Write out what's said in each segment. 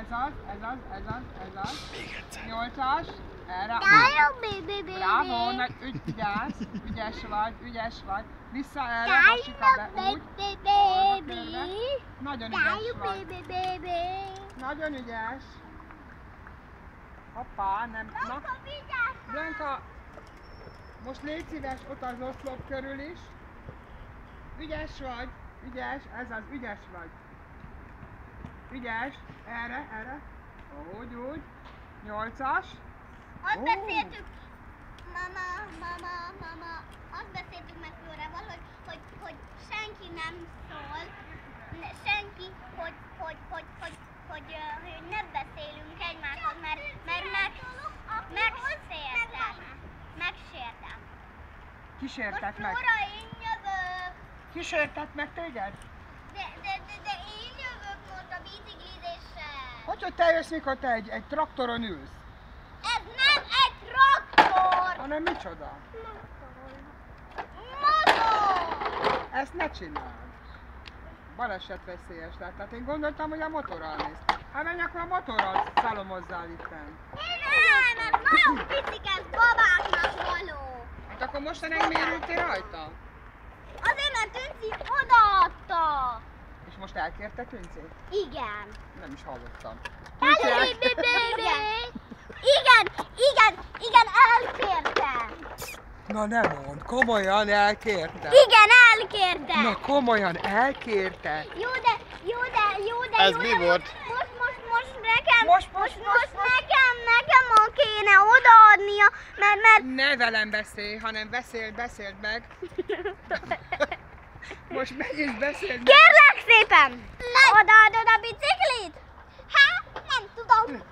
ez az, ez az, ez az, ez az. Még egyszer. Nyolcas, erre. Tájó, baby, baby. Bravo, na, ügy, ügyes, ügyes vagy, ügyes vagy. Vissza erre, hasika be, úgy. baby. Nagyon ügyes vagy. Nagyon ügyes. Hoppá, nem, na. Vigyázz! Blanka, most légy szíves ott az oszlop körül is. Ügyes vagy, ügyes, ez az, ügyes vagy. Ügyes, erre, erre. Úgy, úgy. Nyolcas. Azt Ó. beszéltük, mama, mama, mama, azt beszéltük meg Flórával, hogy, hogy, hogy senki nem szól, senki, hogy, hogy, hogy, hogy, hogy, hogy ne beszélünk egymáshoz, mert, mert meg, megsértem. Megsértem. Most Kísértek meg. Flóra, én jövök. Kísértek meg téged? De, de, de, de én jövök most a biciklizéssel. Hogy, hogy te jössz, mikor te egy, egy traktoron ülsz? Ez nem egy traktor! Hanem micsoda? Motor! Ezt ne csináld. Baleset veszélyes lehet. Tehát én gondoltam, hogy a motorral mész. Hát menj akkor a motorral szalomozzál itten. Nem, ez nagyon picik, ez babáknak való. Hát akkor mostanáig miért ültél rajta? Azért, mert. És most elkérte Tüncét? Igen. Nem is hallottam. Baby, baby. Igen, igen, igen, elkérte. Na nem mond, komolyan elkérte. Igen, elkérte. Na komolyan elkérte. Jó, de, jó, de, jó, de, Ez jó, mi de volt? Most, most, most nekem, Most, most, most, most, most, nekem, nekem a kéne odaadnia, mert, mert Ne velem beszélj, hanem beszéld, beszéld meg. Most meg is beszéld meg. Kérlek szépen! Odaadod a biciklit? Hát, nem tudom.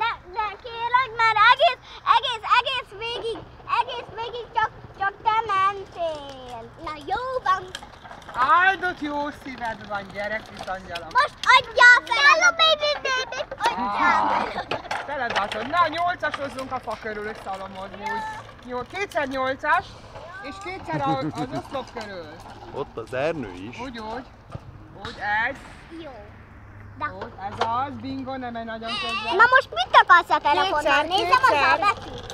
De, de kérlek, mert egész, egész, egész végig, egész végig csak, csak te mentél. Na jó van. Áldott jó szíved van, gyerek kis angyalom. Most adjál fel! Hello, baby, baby! Adjál fel! Feladásod. Na, nyolcasozzunk a fa körül szalomozni. Úgy. Jó, kétszer nyolcas, és kétszer a, az oszlop körül. Ott az Ernő is. Úgy, úgy. Úgy, egy. Jó. Úgy, ez az, bingo, nem egy nagyon közben. Na most mit akarsz a telefonon? Nézem az a betűt.